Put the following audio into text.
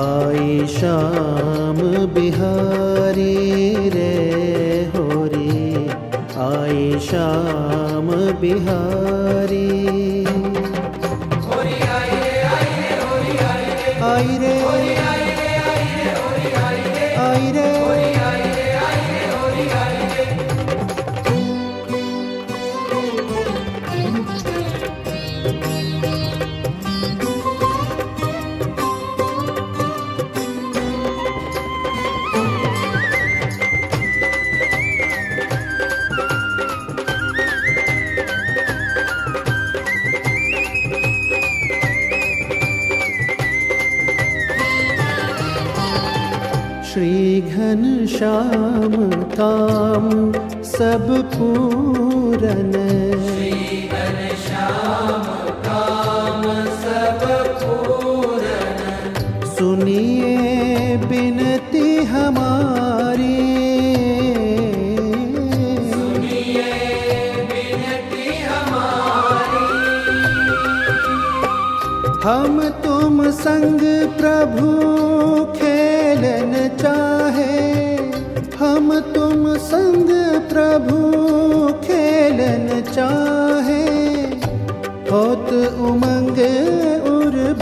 आए शाम बिहारी रे हो रे आए शाम बिहारी आई रे आई रे आई रे श्रीघन श्याम सब पूरन श्याम काम सब पूरन सुनिए बिनती हमारी सुनिए बिनती हमारी हम तुम संग प्रभु